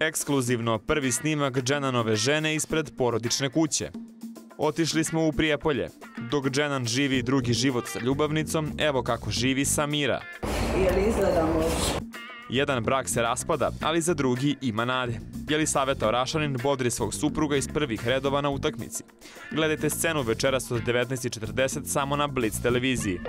Ekskluzivno prvi snimak Dženanove žene ispred porodične kuće. Otišli smo u Prijepolje. Dok Dženan živi drugi život sa ljubavnicom, evo kako živi Samira. Jel izgledamo? Jedan brak se raspada, ali za drugi ima nade. Jelisaveta Rašanin bodri svog supruga iz prvih redova na utakmici. Gledajte scenu večeras od 19.40 samo na Blitz televiziji.